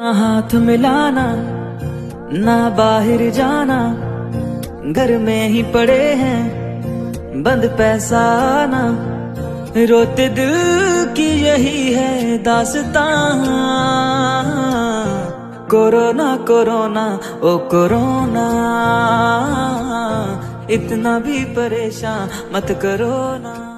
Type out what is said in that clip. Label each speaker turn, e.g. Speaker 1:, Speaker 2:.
Speaker 1: हाथ मिलाना, ना बाहर जाना। घर में ही पड़े हैं, बंद पैसा आना। रोते दिल की यही है दासता। कोरोना कोरोना, ओ कोरोना। इतना भी परेशान मत करो ना।